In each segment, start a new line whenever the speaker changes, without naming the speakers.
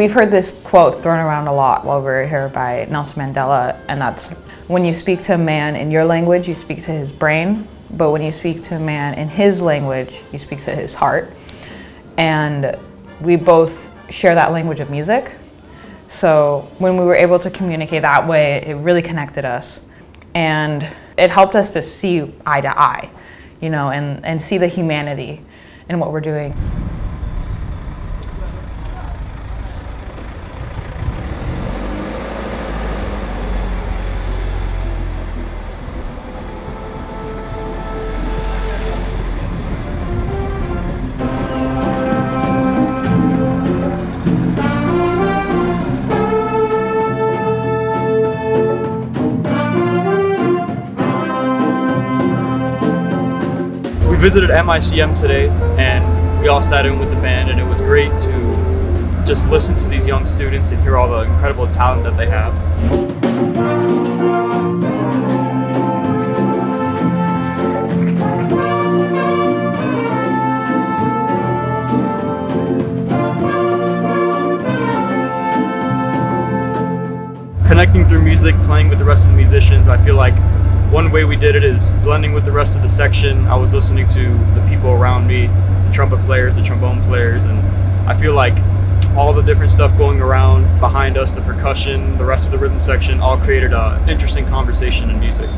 We've heard this quote thrown around a lot while we were here by Nelson Mandela, and that's when you speak to a man in your language, you speak to his brain, but when you speak to a man in his language, you speak to his heart. And we both share that language of music. So when we were able to communicate that way, it really connected us. And it helped us to see eye to eye, you know, and, and see the humanity in what we're doing.
Visited MICM today and we all sat in with the band and it was great to just listen to these young students and hear all the incredible talent that they have. Connecting through music, playing with the rest of the musicians, I feel like one way we did it is blending with the rest of the section. I was listening to the people around me, the trumpet players, the trombone players, and I feel like all the different stuff going around behind us, the percussion, the rest of the rhythm section, all created an interesting conversation in music.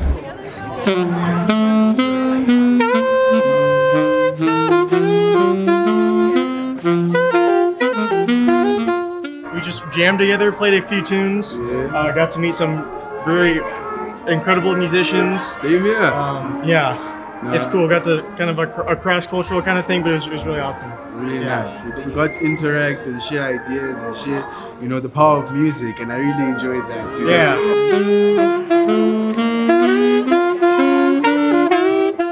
We just jammed together, played a few tunes, uh, got to meet some very incredible musicians.
Same here.
Um, yeah. No. It's cool. Got to kind of a, a cross cultural kind of thing, but it was, it was really awesome.
Really yeah. nice. We got to interact and share ideas and share, you know, the power of music, and I really enjoyed that too.
Yeah.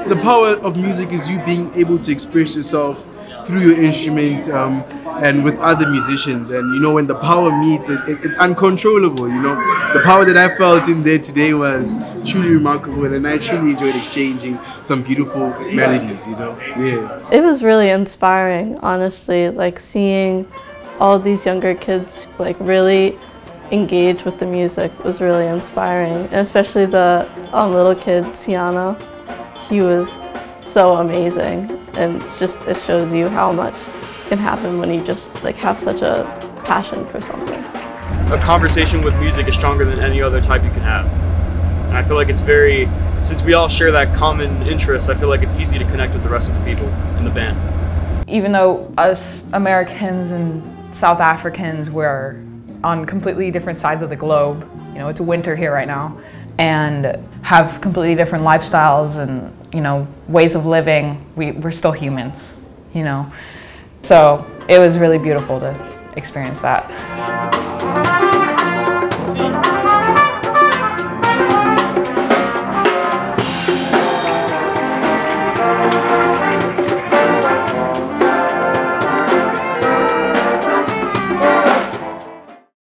The power of music is you being able to express yourself through your instrument um, and with other musicians. And you know, when the power meets, it, it, it's uncontrollable. You know, the power that I felt in there today was truly remarkable, and I truly enjoyed exchanging some beautiful melodies. You know, yeah.
It was really inspiring, honestly. Like seeing all these younger kids like really engage with the music was really inspiring, and especially the um, little kid, Siana. He was so amazing and it's just it shows you how much can happen when you just like have such a passion for something.
A conversation with music is stronger than any other type you can have. And I feel like it's very since we all share that common interest, I feel like it's easy to connect with the rest of the people in the band.
Even though us Americans and South Africans were on completely different sides of the globe, you know, it's winter here right now, and have completely different lifestyles and you know, ways of living, we, we're still humans, you know. So it was really beautiful to experience that.